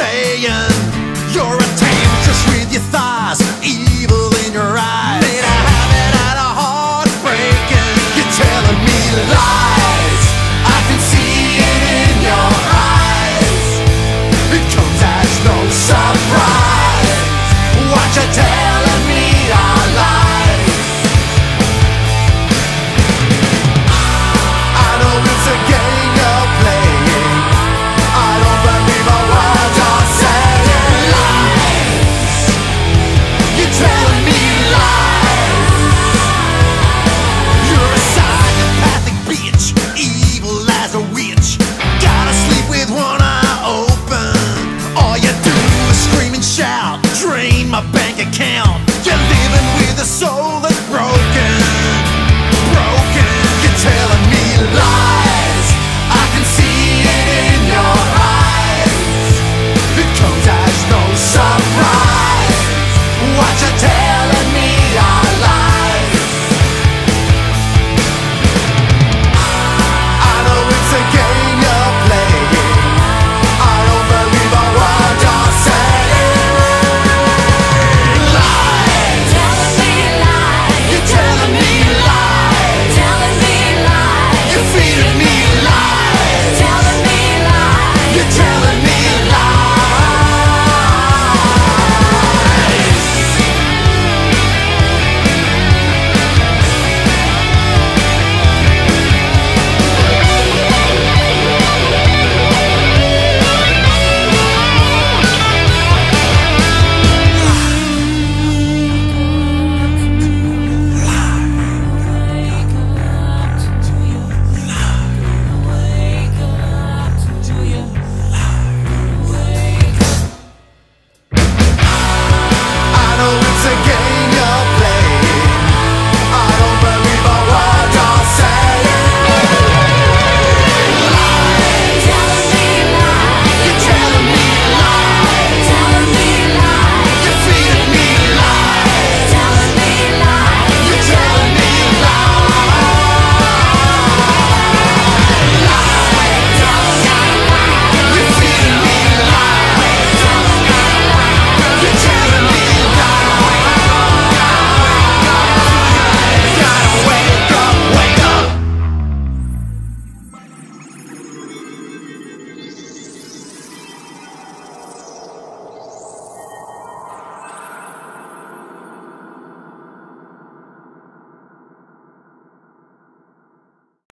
saying You're a temptress with your thighs Evil in your eyes. Made a habit out of heartbreaking? You're telling me lies. I can see it in your eyes. It comes as no surprise. Watch your